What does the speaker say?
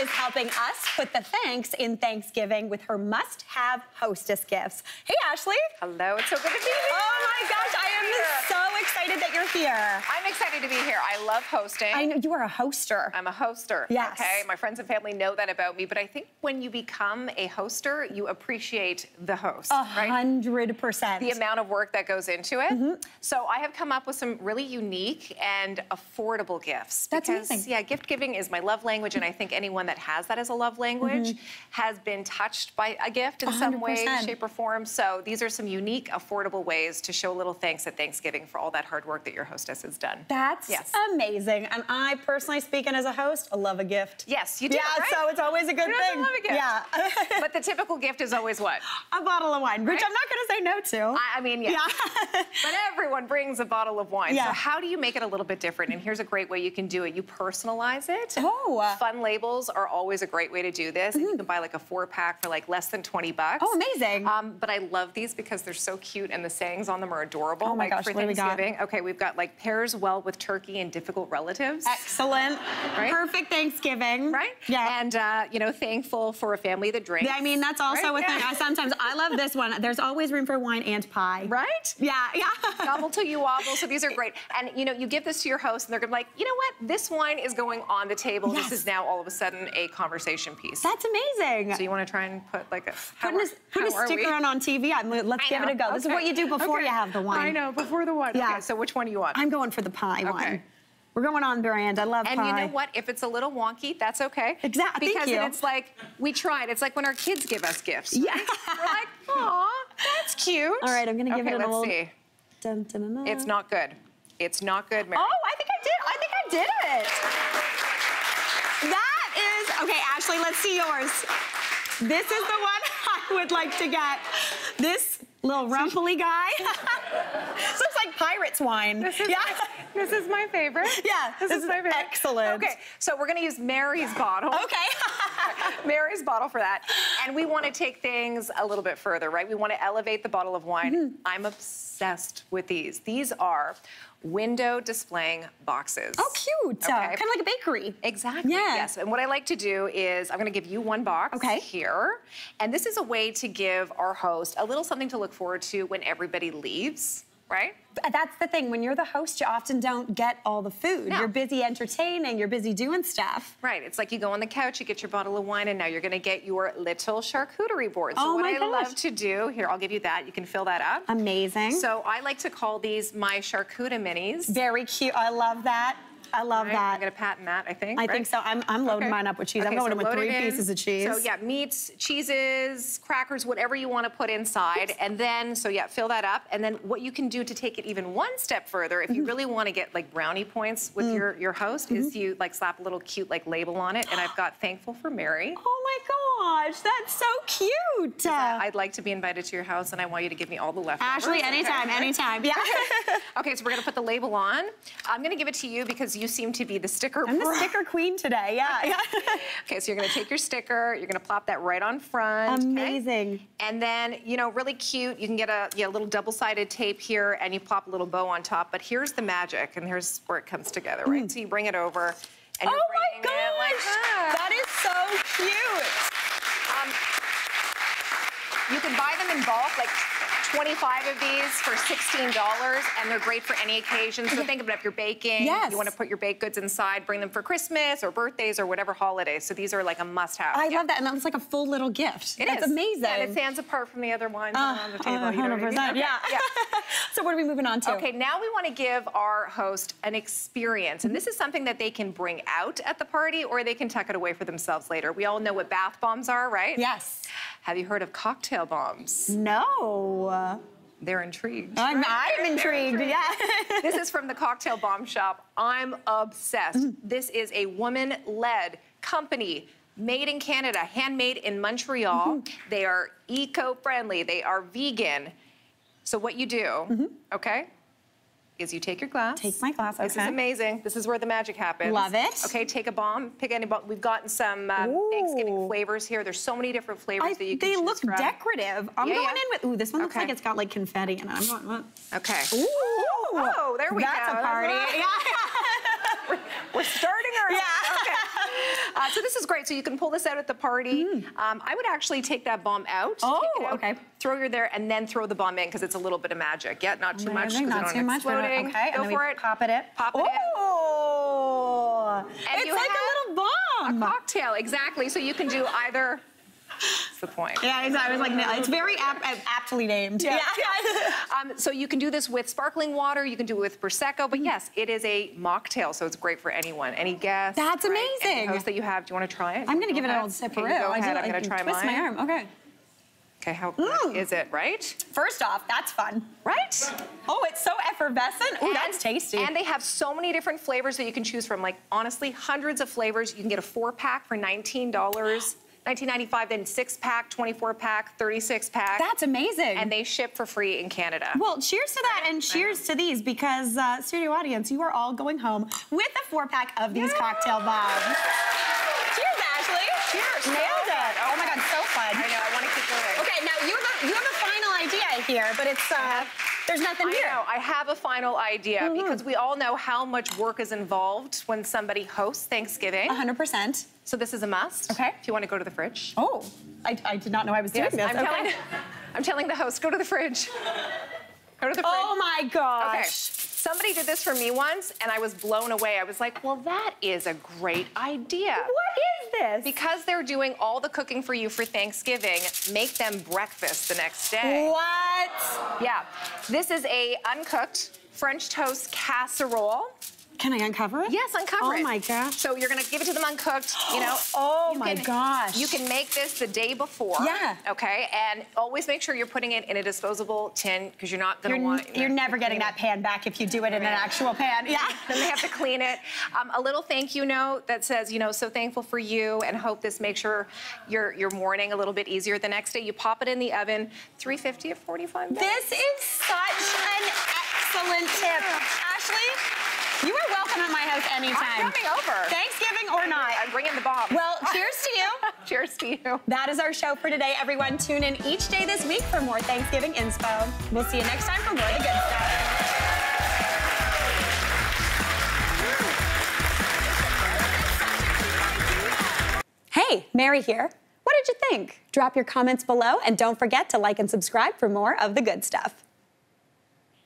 Is helping us put the thanks in Thanksgiving with her must-have hostess gifts. Hey, Ashley. Hello, it's so good to be here. Oh my gosh, I am so excited that you're here. I'm excited to be here. I love hosting. I know you are a hoster. I'm a hoster. Yes. Okay. My friends and family know that about me, but I think when you become a hoster, you appreciate the host. A right? hundred percent. The amount of work that goes into it. Mm-hmm. So I have come up with some really unique and affordable gifts. That's because, amazing. Yeah, gift giving is my love language, and I think anyone that has that as a love language mm-hmm. has been touched by a gift in some way, shape, or form. So these are some unique, affordable ways to show little thanks at Thanksgiving for all that hard work that your hostess has done. That's Yes. amazing. And I personally speaking as a host, I love a gift. Yes, you do. Yeah, right? so it's always a good Who thing. love a gift? Yeah. but the typical gift is always what? a bottle of wine, which Right? I'm not gonna say no to. I, I mean, yeah. Yeah. but everyone brings a bottle of wine. Yeah. So how do you make it a little bit different? And here's a great way you can do it. You personalize it. Oh. Fun labels are always a great way to do this. And you can buy like a four pack for like less than 20 bucks. Oh, amazing. Um, but I love these because they're so cute and the sayings on them are adorable. Oh my like gosh, for what do we got? Thanksgiving. Okay, we've got like pairs well with turkey and difficult relatives. Excellent. Right? Perfect Thanksgiving. Right? Yeah. And, uh, you know, thankful for a family that drinks. Yeah, I mean, that's also Right? a thing. Yeah. I sometimes I love this one. There's always room for wine and pie. Right? Yeah, yeah. Gobble till you wobble. So these are great. And you know, you give this to your host, and they're gonna be like, you know what? This wine is going on the table. Yes. This is now all of a sudden a conversation piece. That's amazing. so you want to try and put like a put a, how a sticker on on TV. I'm, let's give it a go. This is what you do before Okay. you have the wine. I know before the wine. Yeah. Okay, so which one do you want? I'm going for the pie Okay. one. We're going on brand. I love and pie. And you know what? If it's a little wonky, that's okay. Exact- thank Because it's like we tried. It's like when our kids give us gifts. Yeah. We're like, aw, that's cute. All right, I'm gonna give okay, it a let's little- see. Dun, dun, dun. It's not good. It's not good, Mary. Oh, I think I did. I think I did it. That is okay, Ashley. Let's see yours. This is the one I would like to get. This little rumply guy. this looks like pirate's wine. This is yeah. my, this is my favorite. Yeah, this, this is is my favorite. excellent. Okay, so we're gonna use Mary's bottle. Okay. Mary's bottle for that. And we want to take things a little bit further, right? We want to elevate the bottle of wine. Mm-hmm. I'm obsessed with these. These are window displaying boxes. oh, cute. Okay. Kind of like a bakery. Exactly. Yeah. Yes. And what I like to do is I'm going to give you one box Okay. here. And this is a way to give our host a little something to look forward to when everybody leaves, right? That's the thing. When you're the host, you often don't get all the food. No. You're busy entertaining. You're busy doing stuff. Right. It's like you go on the couch, you get your bottle of wine, and now you're going to get your little charcuterie board. So Oh what I gosh. love to do here, I'll give you that. You can fill that up. Amazing. So I like to call these my charcuterie minis. Very cute. I love that. I love Right? that. I'm going to patent that, I think. I right? think so. I'm, I'm loading Okay. mine up with cheese. I'm Okay, going so with three pieces of cheese. So yeah, meats, cheeses, crackers, whatever you want to put inside. And then, so yeah, fill that up. And then what you can do to take it even one step further, if you Mm-hmm. really want to get like brownie points with Mm. your, your host, is you like slap a little cute like label on it. And I've got thankful for Mary. Oh my gosh, that's so cute. I'd like to be invited to your house and I want you to give me all the leftovers. Ashley, okay? anytime, anytime. Yeah. Okay, so we're gonna put the label on. I'm gonna give it to you because you seem to be the sticker I'm the sticker queen today. Yeah. yeah. Okay, so you're gonna take your sticker, you're gonna plop that right on front. okay? Amazing. And then, you know, really cute, you can get a yeah, little double-sided tape here and you plop a little bow on top. But here's the magic, and here's where it comes together, right? So you bring it over and Mm. Oh my like gosh, that. that is so cute. Um, you can buy them in bulk, like 25 of these for $16, and they're great for any occasion. So think of it if you're baking, Yes. you want to put your baked goods inside, bring them for Christmas or birthdays or whatever holiday. So these are like a must-have. I Yeah. love that, and that's like a full little gift. It that's is. amazing. Yeah, and it stands apart from the other that are on the table. Uh, you know I mean? 100%, Okay, yeah. yeah. so what are we moving on to? Okay, now we want to give our host an experience. And this is something that they can bring out at the party or they can tuck it away for themselves later. We all know what bath bombs are, right? Yes. Have you heard of cocktail bombs? No. They're intrigued. I'm, I'm intrigued. Yeah. this is from the Cocktail Bomb Shop. I'm obsessed. This is a woman led company. Made in Canada, handmade in Montreal. Mm-hmm. They are eco friendly, they are vegan. So, what you do, mm-hmm. okay, is you take your glass. Take my glass, okay. This is amazing. This is where the magic happens. Love it. Okay, take a bomb, pick any bomb. We've gotten some um, Thanksgiving flavors here. There's so many different flavors I, that you can they look from. decorative. I'm Yeah, going yeah. in with, ooh, this one looks Okay. like it's got like confetti in it. I'm going, what? Okay. Ooh. Oh, there we go. That's go. a party. That's Yeah. We're starting our Yeah. Uh, so this is great. So you can pull this out at the party. Um, I would actually take that bomb out. Mm. Oh, out, okay. Throw your there and then throw the bomb in because it's a little bit of magic. Yeah, not too much. 'cause Amazing, I Not too much. Exploding. Okay, Go for it. Pop it in. Pop it in. Oh! And it's like a little bomb. Cocktail, exactly. So you can do either. That's the point. yeah, exactly. I was like, it's very ap- aptly named. Yeah. Um, so you can do this with sparkling water. You can do it with prosecco. But yes, it is a mocktail, so it's great for anyone, any guest. That's right? Any amazing. host that you have. Do you want to try it? I'm gonna Go give it an old Okay, sipperoo. Go I ahead. do- I'm gonna can try twist mine. my arm. Okay. Okay, how good is it? Right? First off, that's fun. Right. Oh, it's so effervescent. Oh, that's tasty. And they have so many different flavors that you can choose from. Like honestly, hundreds of flavors. You can get a four pack for nineteen dollars. 1995, then six pack, 24 pack, 36 pack. that's amazing. and they ship for free in Canada. Well, cheers to that and cheers to these because, uh, studio audience, you are all going home with a four pack of these Yeah. cocktail bombs. cheers, Ashley. Cheers. Nailed it. Oh my God, so fun. I know. I want to keep going. Okay, now you have a, you have a final idea here, but it's, uh, there's nothing I here. know. I have a final idea oh, because we all know how much work is involved when somebody hosts Thanksgiving. 100%. So this is a must. Okay. If you want to go to the fridge. Oh, I, I did not know I was doing Yes, this. I'm okay. telling. I'm telling the host, go to the fridge. Go to the fridge. Oh my gosh. Okay. Somebody did this for me once, and I was blown away. I was like, well, that is a great idea. What is this? Because they're doing all the cooking for you for Thanksgiving, make them breakfast the next day. What? Yeah. This is a uncooked French toast casserole. Can I uncover it? Yes, uncover Oh it. Oh my gosh. So you're gonna give it to them uncooked, you know. Oh You my can- gosh. You can make this the day before. Yeah. Okay, and always make sure you're putting it in a disposable tin because you're not gonna You're, want. you're never getting that pan back if you do it in an actual pan. Yeah. then they have to clean it. Um, a little thank you note that says, you know, so thankful for you and hope this makes your your your morning a little bit easier the next day. You pop it in the oven, 350 at 45 minutes. This is such an excellent tip. Ashley, you are welcome at my house anytime. I'm coming over. Thanksgiving or not. I'm bringing the bomb. Well, cheers to you. cheers to you. That is our show for today, everyone. Tune in each day this week for more Thanksgiving inspo. We'll see you next time for more of the good stuff. Hey, Mary here. What did you think? Drop your comments below and don't forget to like and subscribe for more of the good stuff.